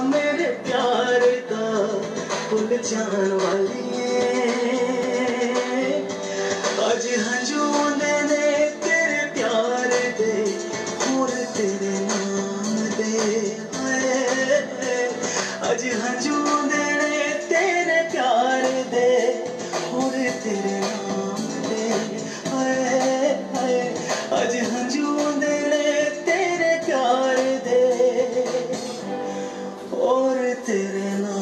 मेरे प्यार का भुल जान वाली अज हंजू ने तेरे प्यार दे, और तेरे नाम दे अज हंजू Did it na